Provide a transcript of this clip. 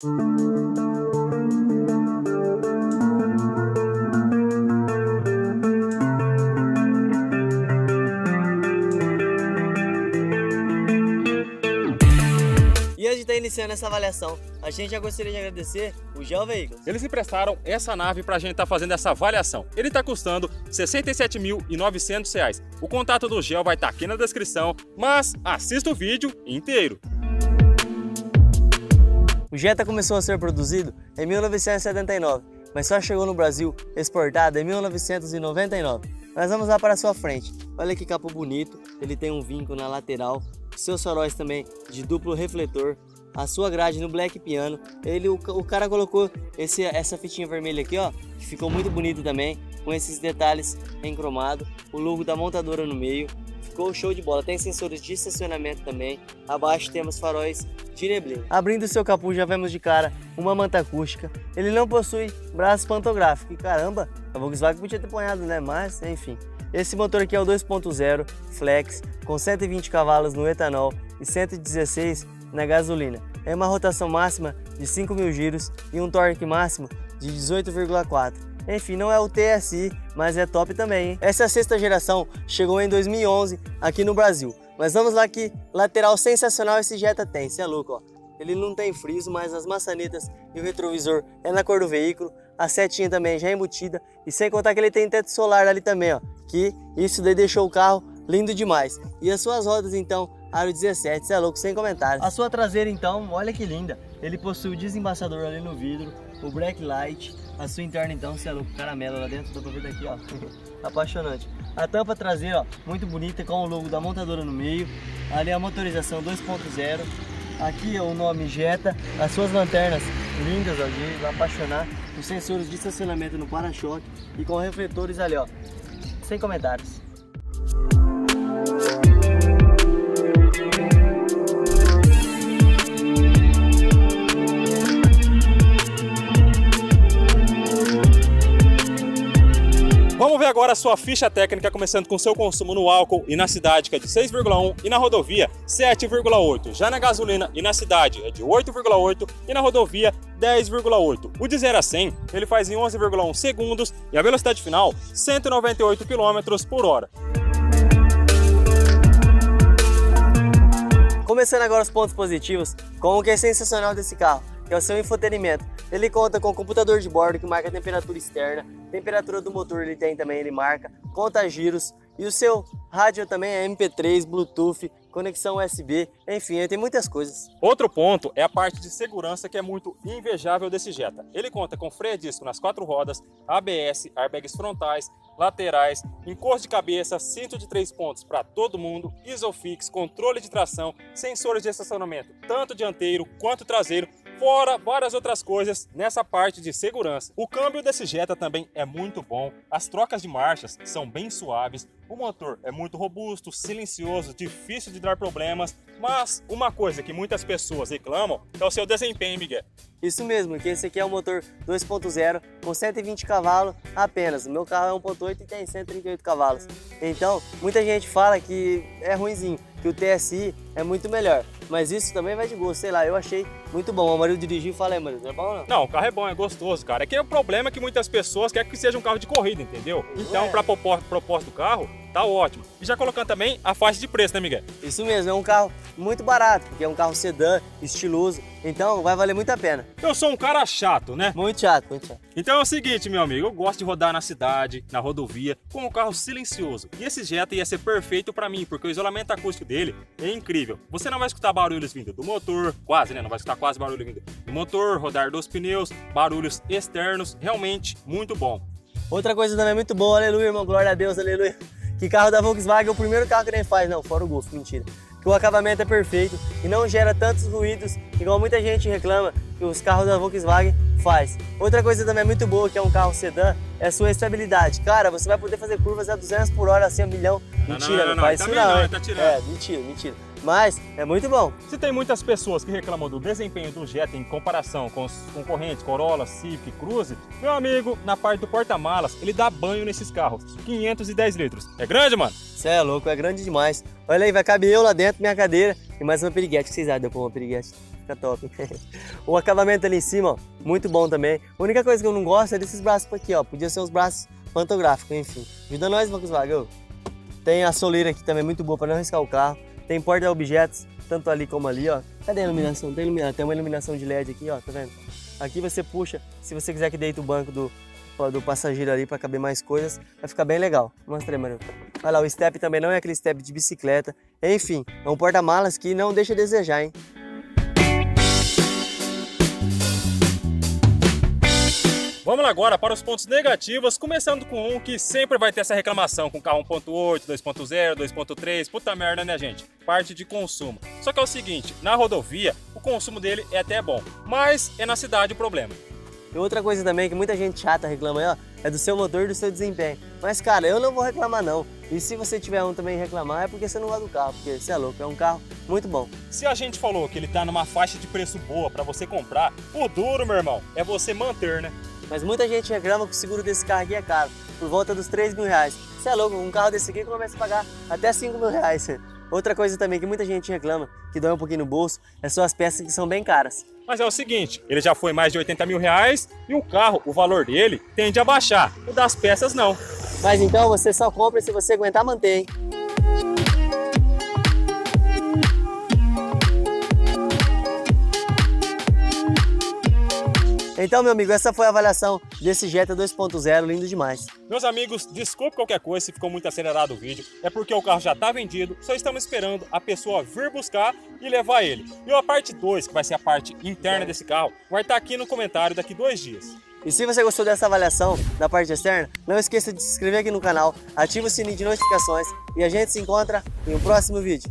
E antes de estar iniciando essa avaliação, a gente já gostaria de agradecer o Geo Veículos. Eles emprestaram essa nave para a gente estar tá fazendo essa avaliação. Ele está custando R$ 67.900. O contato do Gel vai estar tá aqui na descrição, mas assista o vídeo inteiro. O Jetta começou a ser produzido em 1979, mas só chegou no Brasil exportado em 1999. Nós vamos lá para a sua frente. Olha que capô bonito, ele tem um vinco na lateral, seus faróis também de duplo refletor, a sua grade no black piano. Ele, o, o cara colocou esse, essa fitinha vermelha aqui, ó, que ficou muito bonito também, com esses detalhes em cromado, o logo da montadora no meio. Ficou show de bola. Tem sensores de estacionamento também. Abaixo temos faróis de neblina. Abrindo seu capuz já vemos de cara uma manta acústica. Ele não possui braço pantográfico. E caramba, a Volkswagen podia ter ponhado, né? Mas, enfim. Esse motor aqui é o 2.0 Flex, com 120 cavalos no etanol e 116 na gasolina. É uma rotação máxima de 5 mil giros e um torque máximo de 18,4. Enfim, não é o TSI, mas é top também. Hein? Essa sexta geração chegou em 2011 aqui no Brasil. Mas vamos lá que lateral sensacional esse Jetta tem, você é louco, ó. Ele não tem friso, mas as maçanetas e o retrovisor é na cor do veículo. A setinha também já é embutida. E sem contar que ele tem teto solar ali também, ó. Que isso daí deixou o carro lindo demais. E as suas rodas, então, aro 17, você é louco, sem comentários. A sua traseira, então, olha que linda. Ele possui o desembaçador ali no vidro, o brake light. A sua interna, então, você é louco, caramelo lá dentro, dá pra ver daqui, ó. Apaixonante. A tampa traseira, ó, muito bonita, com o logo da montadora no meio. Ali a motorização 2.0 Aqui é o nome Jetta, as suas lanternas lindas, ó, de apaixonar, os sensores de estacionamento no para-choque e com refletores ali, ó, sem comentários. Agora a sua ficha técnica, começando com seu consumo no álcool e na cidade, que é de 6,1 e na rodovia 7,8. Já na gasolina e na cidade é de 8,8 e na rodovia 10,8. O de 0 a 100 ele faz em 11,1 segundos e a velocidade final 198 km por hora. Começando agora os pontos positivos, com o que é sensacional desse carro que é o seu infotenimento. Ele conta com computador de bordo que marca a temperatura externa, temperatura do motor ele tem também, ele marca, conta giros e o seu rádio também é MP3, Bluetooth, conexão USB, enfim, tem muitas coisas. Outro ponto é a parte de segurança que é muito invejável desse Jetta. Ele conta com freio a disco nas quatro rodas, ABS, airbags frontais, laterais, encosto de cabeça, cinto de três pontos para todo mundo, Isofix, controle de tração, sensores de estacionamento, tanto dianteiro quanto traseiro, fora várias outras coisas nessa parte de segurança. O câmbio desse Jetta também é muito bom, as trocas de marchas são bem suaves, o motor é muito robusto, silencioso, difícil de dar problemas, mas uma coisa que muitas pessoas reclamam é o seu desempenho, Miguel. Isso mesmo, que esse aqui é um motor 2.0 com 120 cavalos apenas. O meu carro é 1.8 e tem 138 cavalos. Então, muita gente fala que é ruimzinho, que o TSI é muito melhor. Mas isso também vai de gosto, sei lá, eu achei muito bom. O marido dirigiu e falei, mano, não é bom não? Não, o carro é bom, é gostoso, cara. É que o problema é que muitas pessoas querem que seja um carro de corrida, entendeu? Então, é. para propósito do carro, tá ótimo. E já colocando também a faixa de preço, né, Miguel? Isso mesmo, é um carro muito barato, porque é um carro sedã, estiloso, então vai valer muito a pena. Eu sou um cara chato, né? Muito chato, muito chato. Então é o seguinte, meu amigo, eu gosto de rodar na cidade, na rodovia, com um carro silencioso. E esse Jetta ia ser perfeito para mim, porque o isolamento acústico dele é incrível. Você não vai escutar barulhos vindo do motor, quase, né? Não vai escutar quase barulho vindo do motor, rodar dos pneus, barulhos externos, realmente muito bom. Outra coisa também muito boa, aleluia, irmão, glória a Deus, aleluia que carro da Volkswagen é o primeiro carro que nem faz, não, fora o Golf, mentira. Que o acabamento é perfeito e não gera tantos ruídos, igual muita gente reclama que os carros da Volkswagen faz. Outra coisa também muito boa, que é um carro sedã, é a sua estabilidade. Cara, você vai poder fazer curvas a 200 por hora, assim, a milhão. Mentira, não, não, não, não faz tá isso não. Tá é, mentira, mentira mas é muito bom. Se tem muitas pessoas que reclamam do desempenho do Jetta em comparação com os concorrentes Corolla, Civic, Cruze, meu amigo, na parte do porta-malas, ele dá banho nesses carros, 510 litros. É grande, mano? Você é louco, é grande demais. Olha aí, vai caber eu lá dentro, minha cadeira e mais uma piriguete. Que vocês acham pôr uma piriguete? fica top. o acabamento ali em cima, ó, muito bom também. A única coisa que eu não gosto é desses braços aqui, ó. Podia ser os braços pantográficos, enfim. Ajuda nós, Volkswagen. Tem a soleira aqui também muito boa para não riscar o carro. Tem porta-objetos, tanto ali como ali, ó. Cadê a iluminação? Tem, iluminação, tem uma iluminação de LED aqui, ó, tá vendo? Aqui você puxa, se você quiser que deite o banco do, do passageiro ali para caber mais coisas, vai ficar bem legal. Mostra aí. Olha lá, o step também não é aquele step de bicicleta. Enfim, é um porta-malas que não deixa a desejar, hein? Vamos agora para os pontos negativos, começando com um que sempre vai ter essa reclamação com carro 1.8, 2.0, 2.3, puta merda né gente? Parte de consumo. Só que é o seguinte, na rodovia o consumo dele é até bom, mas é na cidade o problema. E outra coisa também que muita gente chata reclama ó, é do seu motor e do seu desempenho. Mas cara, eu não vou reclamar não. E se você tiver um também reclamar, é porque você não gosta do carro, porque você é louco, é um carro muito bom. Se a gente falou que ele tá numa faixa de preço boa para você comprar, o duro, meu irmão, é você manter, né? Mas muita gente reclama que o seguro desse carro aqui é caro, por volta dos 3 mil reais. Você é louco, um carro desse aqui começa a pagar até 5 mil reais. Outra coisa também que muita gente reclama, que dói um pouquinho no bolso, é só as peças que são bem caras. Mas é o seguinte, ele já foi mais de 80 mil reais e o carro, o valor dele, tende a baixar. O das peças não. Mas então você só compra se você aguentar manter, hein? Então, meu amigo, essa foi a avaliação desse Jetta 2.0, lindo demais. Meus amigos, desculpe qualquer coisa se ficou muito acelerado o vídeo, é porque o carro já está vendido, só estamos esperando a pessoa vir buscar e levar ele. E a parte 2, que vai ser a parte interna desse carro, vai estar tá aqui no comentário daqui dois dias. E se você gostou dessa avaliação da parte externa, não esqueça de se inscrever aqui no canal, ative o sininho de notificações e a gente se encontra em um próximo vídeo.